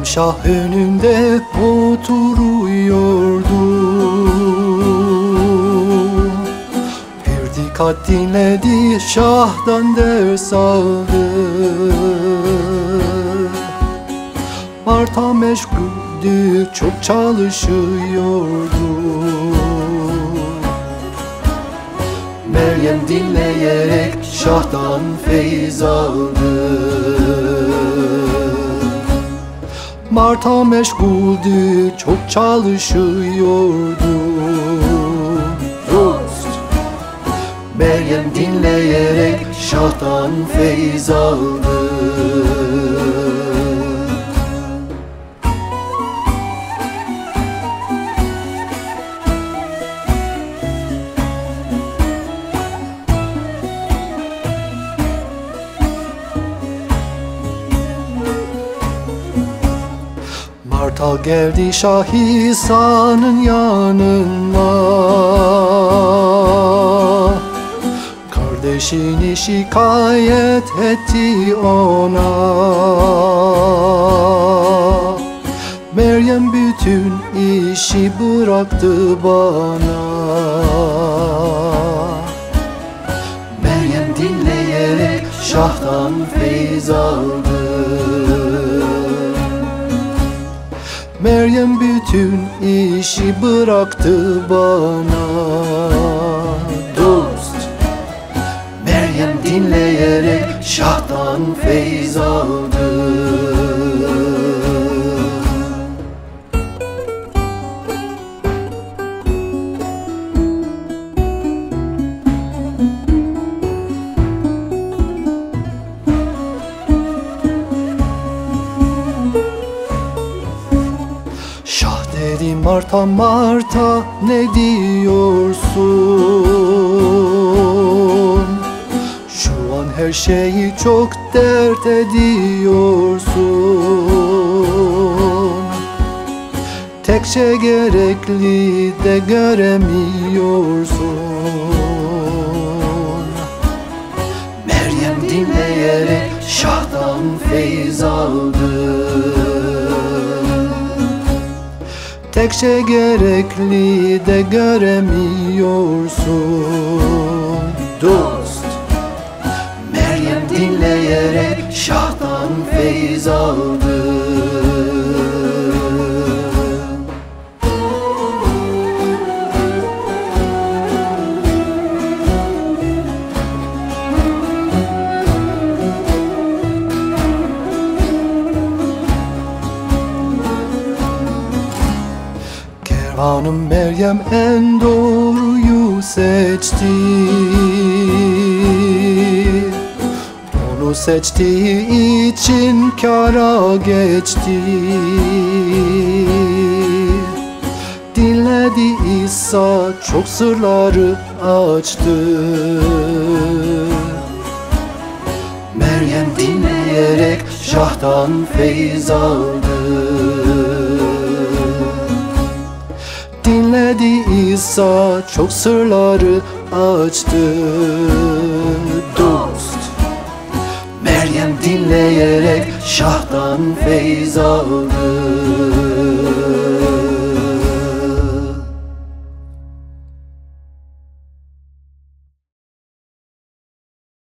Meryem Şah önünde oturuyordu. Bir dikkat dinledi Şah'dan ders aldı. Marta meşguldü çok çalışıyordu. Meryem dinleyerek Şah'tan feyiz aldı Marta meşguldü çok çalışıyordu. Dost. Meryem dinleyerek Şah'tan feyiz aldı Marta geldi Şah İsa'nın yanına Kardeşini şikayet etti ona. Meryem bütün işi bıraktı bana. Meryem dinleyerek Şah'tan feyiz aldı Meryem bütün işi bıraktı bana. Dost Meryem dinleyerek Şah'tan feyiz aldı Dedi Marta Marta ne diyorsun? Şu an her şeyi çok dert ediyorsun Tek şey gerekli de göremiyorsun Tek şey gerekli de göremiyorsun. Dost Meryem dinleyerek Şah'tan feyiz aldı Kervanım Meryem en doğruyu seçti. Onu seçtiği için kara geçti. Dinledi İsa çok sırları açtı. Meryem dinleyerek Şah'tan feyiz aldı Dinledi İsa çok sırları açtı. Dost Meryem dinleyerek Şah'tan feyiz aldı